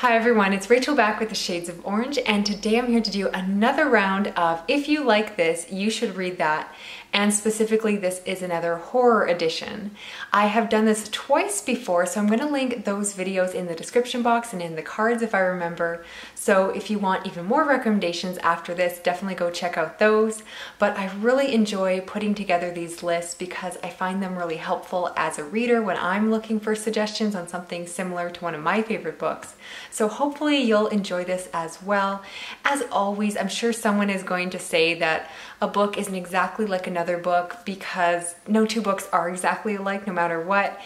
Hi everyone, it's Rachel back with the Shades of Orange and today I'm here to do another round of If You Like This, You Should Read That and specifically this is another horror edition. I have done this twice before so I'm going to link those videos in the description box and in the cards if I remember. So if you want even more recommendations after this definitely go check out those. But I really enjoy putting together these lists because I find them really helpful as a reader when I'm looking for suggestions on something similar to one of my favorite books. So hopefully you'll enjoy this as well. As always, I'm sure someone is going to say that a book isn't exactly like another book because no two books are exactly alike no matter what.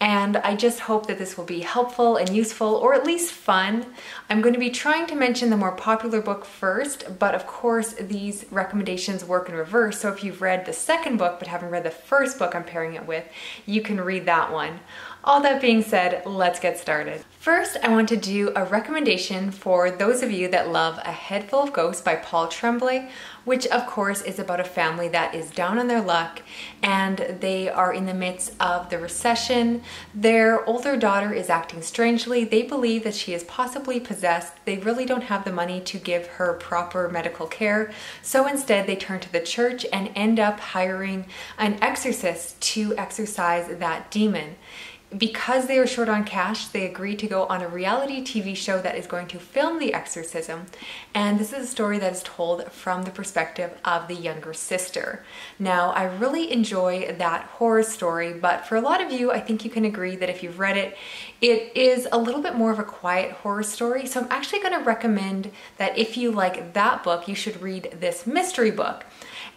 And I just hope that this will be helpful and useful or at least fun. I'm going to be trying to mention the more popular book first, but of course these recommendations work in reverse. So if you've read the second book but haven't read the first book I'm pairing it with, you can read that one. All that being said, let's get started. First, I want to do a recommendation for those of you that love A Head Full of Ghosts by Paul Tremblay, which of course is about a family that is down on their luck and they are in the midst of the recession. Their older daughter is acting strangely. They believe that she is possibly possessed. They really don't have the money to give her proper medical care. So instead they turn to the church and end up hiring an exorcist to exorcise that demon because they are short on cash, they agree to go on a reality TV show that is going to film the exorcism. And this is a story that is told from the perspective of the younger sister. Now, I really enjoy that horror story, but for a lot of you, I think you can agree that if you've read it, it is a little bit more of a quiet horror story. So I'm actually going to recommend that if you like that book, you should read this mystery book.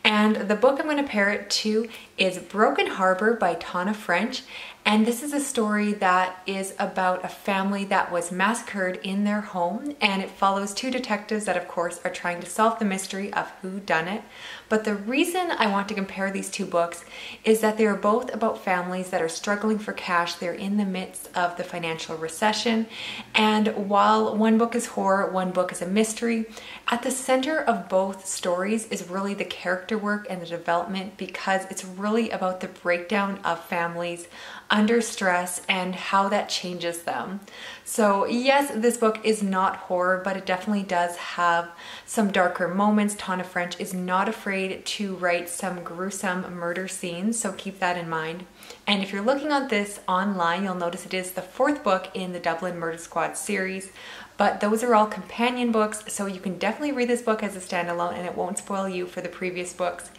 And the book I'm going to pair it to is Broken Harbor by Tana French. And this is a story that is about a family that was massacred in their home and it follows two detectives that of course are trying to solve the mystery of who done it. But the reason I want to compare these two books is that they are both about families that are struggling for cash. They're in the midst of the financial recession. And while one book is horror, one book is a mystery, at the center of both stories is really the character work and the development because it's really about the breakdown of families under stress and how that changes them. So yes, this book is not horror, but it definitely does have some darker moments. Tana French is not afraid to write some gruesome murder scenes, so keep that in mind. And if you're looking at this online, you'll notice it is the fourth book in the Dublin Murder Squad series, but those are all companion books, so you can definitely read this book as a standalone and it won't spoil you for the previous books.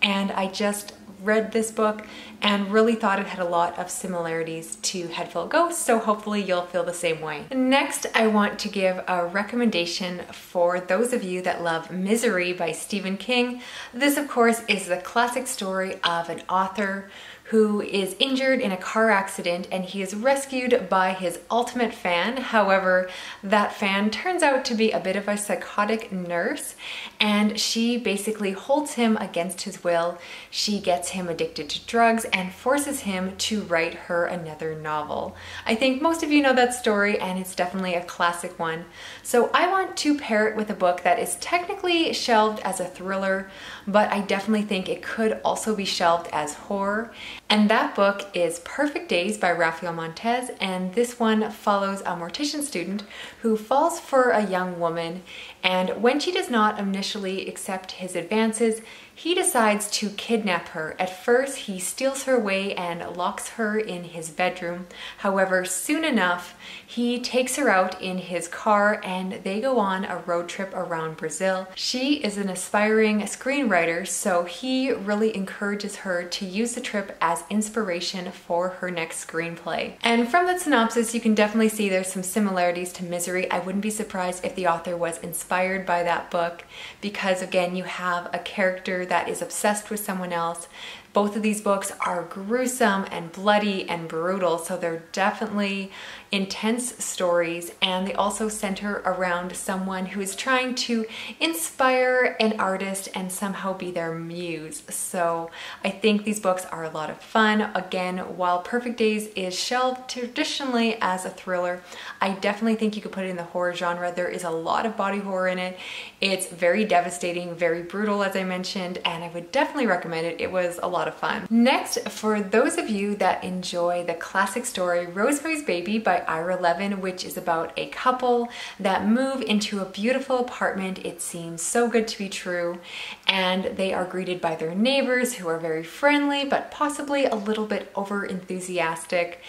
And I just read this book and really thought it had a lot of similarities to Head Full of Ghosts, so hopefully you'll feel the same way. Next, I want to give a recommendation for those of you that love Misery by Stephen King. This, of course, is the classic story of an author who is injured in a car accident and he is rescued by his ultimate fan. However, that fan turns out to be a bit of a psychotic nurse and she basically holds him against his will. She gets him addicted to drugs and forces him to write her another novel. I think most of you know that story and it's definitely a classic one. So I want to pair it with a book that is technically shelved as a thriller, but I definitely think it could also be shelved as horror. And that book is Perfect Days by Raphael Montes, and this one follows a mortician student who falls for a young woman, and when she does not initially accept his advances, he decides to kidnap her. At first, he steals her away and locks her in his bedroom. However, soon enough, he takes her out in his car and they go on a road trip around Brazil. She is an aspiring screenwriter, so he really encourages her to use the trip as inspiration for her next screenplay. And from the synopsis, you can definitely see there's some similarities to Misery. I wouldn't be surprised if the author was inspired by that book because again, you have a character that is obsessed with someone else. Both of these books are gruesome and bloody and brutal, so they're definitely intense stories and they also center around someone who is trying to inspire an artist and somehow be their muse. So I think these books are a lot of fun. Again, while Perfect Days is shelved traditionally as a thriller, I definitely think you could put it in the horror genre. There is a lot of body horror in it. It's very devastating, very brutal as I mentioned, and I would definitely recommend it. It was a lot lot of fun. Next, for those of you that enjoy the classic story Rosemary's Baby by Ira Levin, which is about a couple that move into a beautiful apartment. It seems so good to be true. And they are greeted by their neighbors who are very friendly, but possibly a little bit over enthusiastic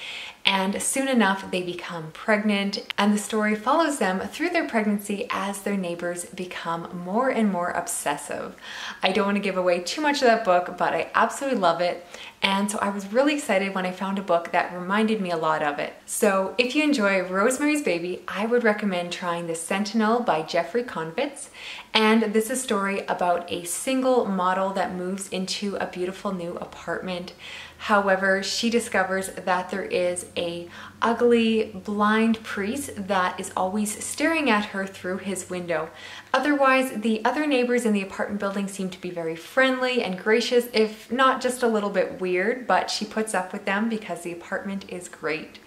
and soon enough they become pregnant and the story follows them through their pregnancy as their neighbors become more and more obsessive. I don't want to give away too much of that book, but I absolutely love it. And so I was really excited when I found a book that reminded me a lot of it. So if you enjoy Rosemary's Baby, I would recommend trying The Sentinel by Jeffrey Konvitz. And this is a story about a single model that moves into a beautiful new apartment. However, she discovers that there is a ugly, blind priest that is always staring at her through his window. Otherwise, the other neighbors in the apartment building seem to be very friendly and gracious, if not just a little bit weird, but she puts up with them because the apartment is great.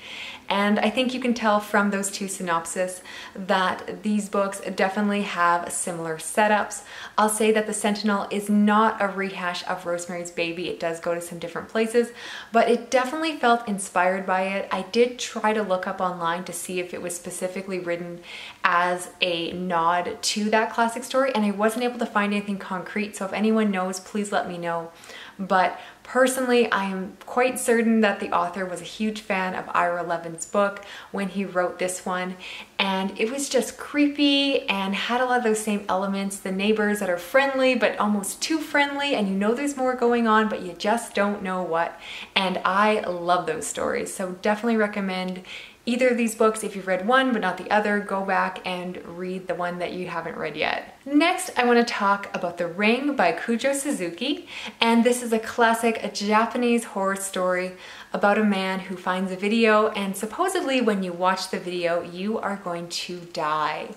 And I think you can tell from those two synopses that these books definitely have similar setups. I'll say that The Sentinel is not a rehash of Rosemary's Baby. It does go to some different places, but it definitely felt inspired by it. I did try to look up online to see if it was specifically written as a nod to that classic story, and I wasn't able to find anything concrete. So if anyone knows, please let me know. But personally, I am quite certain that the author was a huge fan of Ira Levin's book when he wrote this one. And it was just creepy and had a lot of those same elements. The neighbors that are friendly, but almost too friendly, and you know there's more going on, but you just don't know what. And I love those stories. So definitely recommend either of these books. If you've read one but not the other, go back and read the one that you haven't read yet. Next, I want to talk about The Ring by Koji Suzuki. And this is a classic a Japanese horror story about a man who finds a video and supposedly when you watch the video, you are going to die.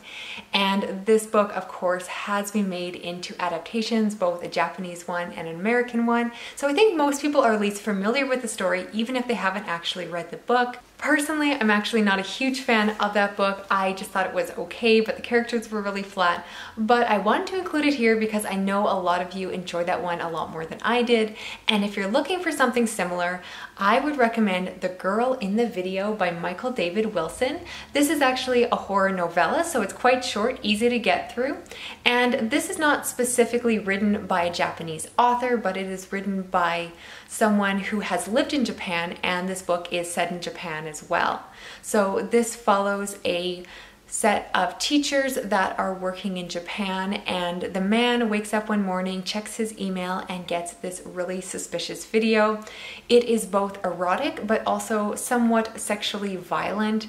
And this book, of course, has been made into adaptations, both a Japanese one and an American one. So I think most people are at least familiar with the story, even if they haven't actually read the book. Personally, I'm actually not a huge fan of that book. I just thought it was okay, but the characters were really flat. But I wanted to include it here because I know a lot of you enjoyed that one a lot more than I did. And if you're looking for something similar, I would recommend The Girl in the Video by Michael David Wilson. This is actually a horror novella, so it's quite short, easy to get through. And this is not specifically written by a Japanese author, but it is written by someone who has lived in Japan, and this book is set in Japan as well. So this follows a set of teachers that are working in Japan and the man wakes up one morning, checks his email and gets this really suspicious video. It is both erotic but also somewhat sexually violent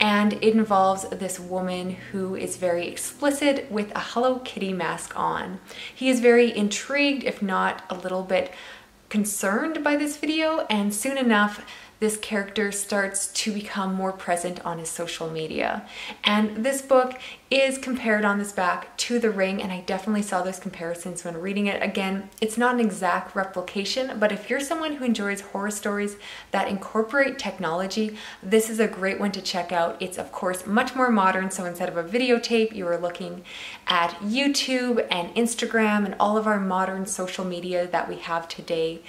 and it involves this woman who is very explicit with a Hello Kitty mask on. He is very intrigued if not a little bit concerned by this video and soon enough this character starts to become more present on his social media. And this book is compared on this back to The Ring, and I definitely saw those comparisons when reading it. Again, it's not an exact replication, but if you're someone who enjoys horror stories that incorporate technology, this is a great one to check out. It's, of course, much more modern, so instead of a videotape, you are looking at YouTube and Instagram and all of our modern social media that we have today.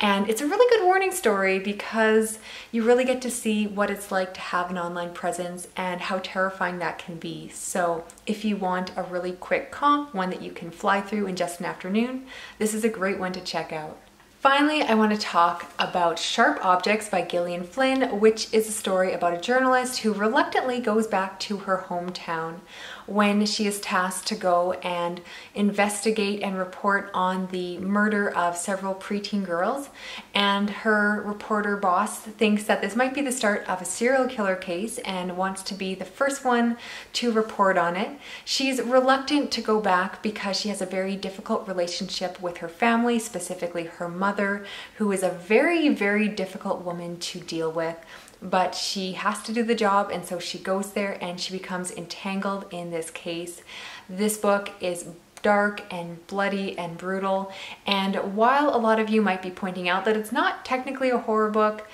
And it's a really good warning story because you really get to see what it's like to have an online presence and how terrifying that can be. So so if you want a really quick comp, one that you can fly through in just an afternoon, this is a great one to check out. Finally, I want to talk about Sharp Objects by Gillian Flynn, which is a story about a journalist who reluctantly goes back to her hometown when she is tasked to go and investigate and report on the murder of several preteen girls. And her reporter boss thinks that this might be the start of a serial killer case and wants to be the first one to report on it. She's reluctant to go back because she has a very difficult relationship with her family, specifically her mother, who is a very, very difficult woman to deal with but she has to do the job and so she goes there and she becomes entangled in this case. This book is dark and bloody and brutal and while a lot of you might be pointing out that it's not technically a horror book,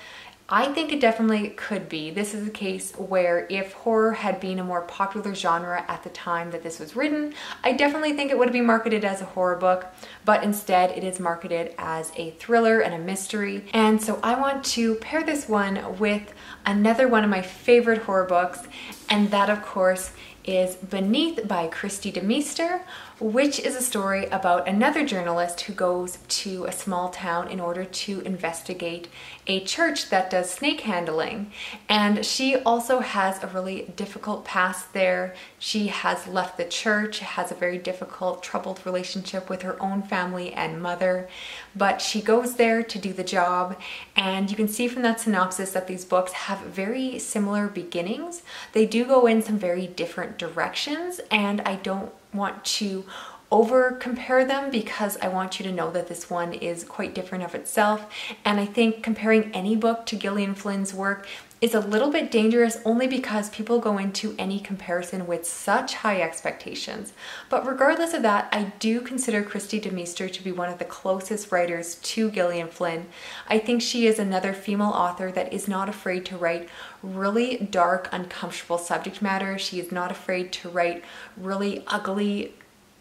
I think it definitely could be. This is a case where if horror had been a more popular genre at the time that this was written, I definitely think it would be marketed as a horror book, but instead it is marketed as a thriller and a mystery. And so I want to pair this one with another one of my favorite horror books, and that of course is Beneath by Kristi DeMeester, which is a story about another journalist who goes to a small town in order to investigate a church that does snake handling. And she also has a really difficult past there. She has left the church, has a very difficult, troubled relationship with her own family and mother, but she goes there to do the job. And you can see from that synopsis that these books have very similar beginnings. They do go in some very different directions, and I don't want to over compare them because I want you to know that this one is quite different of itself. And I think comparing any book to Gillian Flynn's work is a little bit dangerous only because people go into any comparison with such high expectations. But regardless of that, I do consider Kristi DeMeester to be one of the closest writers to Gillian Flynn. I think she is another female author that is not afraid to write really dark, uncomfortable subject matter. She is not afraid to write really ugly,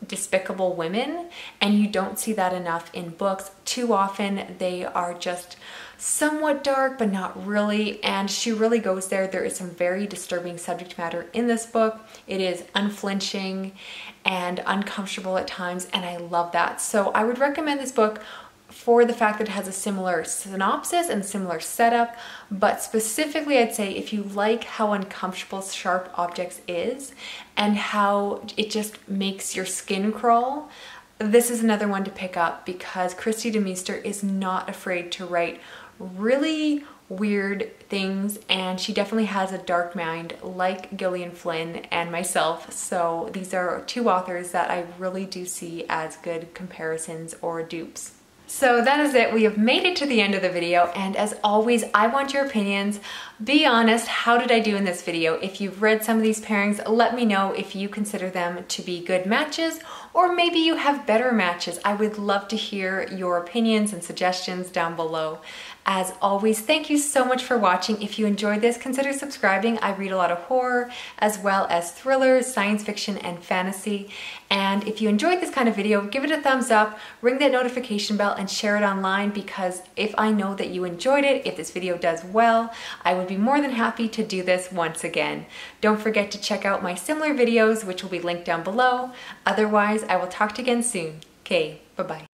despicable women and you don't see that enough in books. Too often they are just somewhat dark but not really and she really goes there. There is some very disturbing subject matter in this book. It is unflinching and uncomfortable at times and I love that. So I would recommend this book for the fact that it has a similar synopsis and similar setup, but specifically I'd say if you like how uncomfortable Sharp Objects is and how it just makes your skin crawl, this is another one to pick up because Kristi DeMeester is not afraid to write really weird things and she definitely has a dark mind like Gillian Flynn and myself so these are two authors that I really do see as good comparisons or dupes. So that is it. We have made it to the end of the video and as always, I want your opinions. Be honest, how did I do in this video? If you've read some of these pairings, let me know if you consider them to be good matches or maybe you have better matches. I would love to hear your opinions and suggestions down below. As always, thank you so much for watching. If you enjoyed this, consider subscribing. I read a lot of horror as well as thrillers, science fiction, and fantasy. And if you enjoyed this kind of video, give it a thumbs up, ring that notification bell, and share it online because if I know that you enjoyed it, if this video does well, I would be more than happy to do this once again. Don't forget to check out my similar videos, which will be linked down below. Otherwise, I will talk to you again soon. Okay, bye-bye.